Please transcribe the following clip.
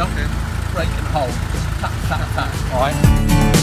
Don't and hold. Just tap, tap, tap. All right.